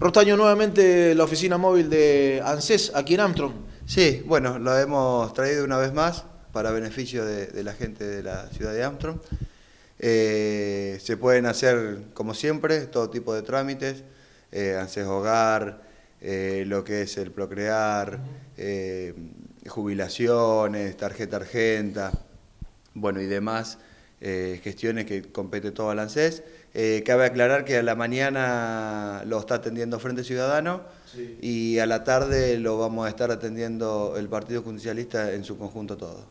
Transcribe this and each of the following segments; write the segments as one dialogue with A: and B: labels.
A: Rostaño, nuevamente la oficina móvil de ANSES aquí en Armstrong.
B: Sí, bueno, lo hemos traído una vez más para beneficio de, la gente de la ciudad de Armstrong. Eh, se pueden hacer, como siempre, todo tipo de trámites, eh, ANSES Hogar, eh, lo que es el procrear, jubilaciones, tarjeta argenta, bueno, y demás gestiones que compete todo al ANSES. Eh, cabe aclarar que a la mañana lo está atendiendo Frente Ciudadano y a la tarde lo vamos a estar atendiendo el Partido Judicialista en su conjunto todo.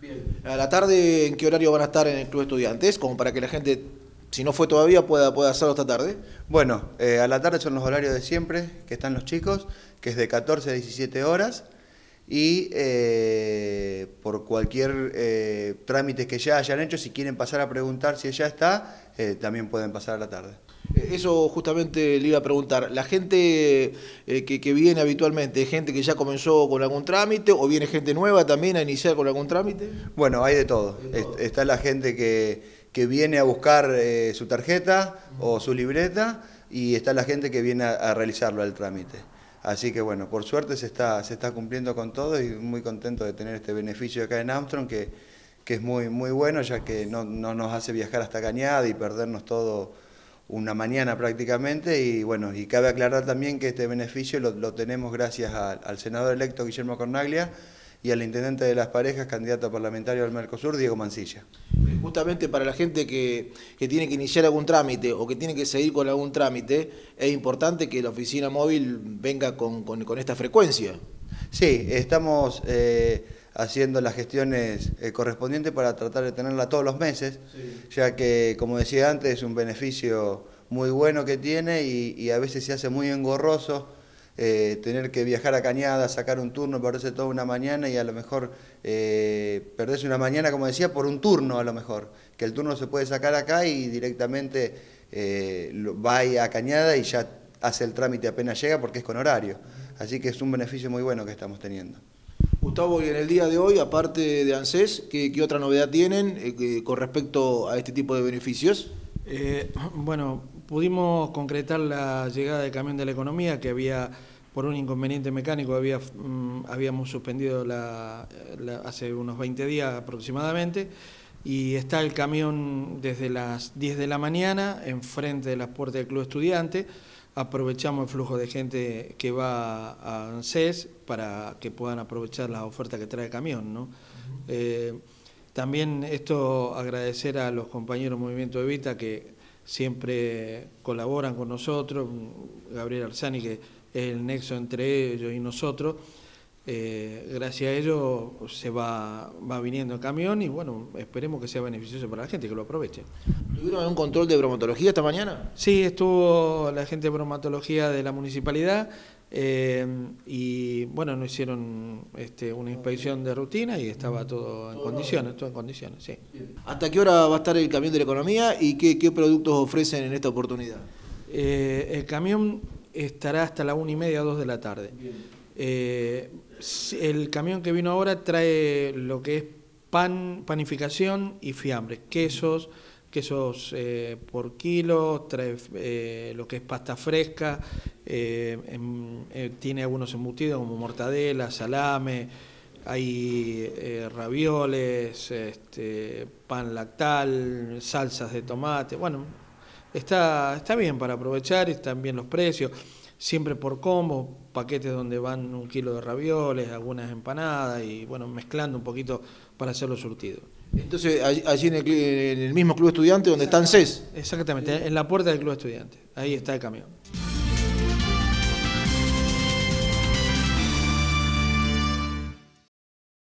A: Bien. A la tarde, ¿en qué horario van a estar en el Club Estudiantes? Como para que la gente, si no fue todavía, pueda, pueda hacerlo esta tarde.
B: Bueno, eh, a la tarde son los horarios de siempre que están los chicos, que es de 14 a 17 horas y eh, por cualquier eh, trámite que ya hayan hecho, si quieren pasar a preguntar si ya está, eh, también pueden pasar a la tarde.
A: Eso justamente le iba a preguntar, ¿la gente que, viene habitualmente, gente que ya comenzó con algún trámite o viene gente nueva también a iniciar con algún trámite?
B: Bueno, hay de todo. Está la gente que, que viene a buscar su tarjeta o su libreta y está la gente que viene a, a realizarlo el trámite. Así que bueno, por suerte se está, se está cumpliendo con todo y muy contento de tener este beneficio acá en Armstrong que, que es muy, muy bueno ya que no, nos hace viajar hasta Cañada y perdernos todo una mañana prácticamente. Y bueno, y cabe aclarar también que este beneficio lo, tenemos gracias al senador electo Guillermo Cornaglia y al intendente de las parejas, candidato parlamentario del Mercosur, Diego Mancilla.
A: Justamente para la gente que, tiene que iniciar algún trámite o que tiene que seguir con algún trámite, es importante que la oficina móvil venga con, esta frecuencia.
B: Sí, estamos eh, haciendo las gestiones eh, correspondientes para tratar de tenerla todos los meses, ya que, como decía antes, es un beneficio muy bueno que tiene y a veces se hace muy engorroso eh, tener que viajar a Cañada, sacar un turno, perderse toda una mañana y a lo mejor eh, perderse una mañana, como decía, por un turno a lo mejor, que el turno se puede sacar acá y directamente eh, va a Cañada y ya hace el trámite apenas llega porque es con horario. Así que es un beneficio muy bueno que estamos teniendo.
A: Gustavo, y en el día de hoy, aparte de ANSES, ¿qué, otra novedad tienen eh, con respecto a este tipo de beneficios?
C: bueno, pudimos concretar la llegada del camión de la economía que había por un inconveniente mecánico había, mm, habíamos suspendido la, hace unos 20 días aproximadamente y está el camión desde las 10 de la mañana enfrente de las puertas del Club Estudiante. Aprovechamos el flujo de gente que va a ANSES para que puedan aprovechar la oferta que trae el camión. ¿no? Eh, también esto agradecer a los compañeros Movimiento Evita que siempre colaboran con nosotros, Gabriel Arzani que es el nexo entre ellos y nosotros, eh, gracias a ello se va, va viniendo el camión y bueno, esperemos que sea beneficioso para la gente, que lo aproveche.
A: ¿Tuvieron un control de bromatología esta mañana?
C: Sí, estuvo la gente de bromatología de la municipalidad eh, y bueno, nos hicieron este, una inspección de rutina y estaba todo en condiciones, todo en condiciones, sí.
A: ¿Hasta qué hora va a estar el camión de la economía y qué, productos ofrecen en esta oportunidad?
C: Eh, el camión estará hasta la una y media, dos de la tarde. Eh, el camión que vino ahora trae lo que es pan, panificación y fiambres, quesos, quesos eh, por kilo, trae eh, lo que es pasta fresca, tiene algunos embutidos como mortadela, salame, hay ravioles, este, pan lactal, salsas de tomate, bueno, está, está bien para aprovechar, están bien los precios, siempre por combo, paquetes donde van un kilo de ravioles, algunas empanadas y bueno, mezclando un poquito para hacerlo surtido.
A: Entonces, allí en el, mismo club estudiante donde están CES.
C: Exactamente, en la puerta del club estudiante, ahí está el camión.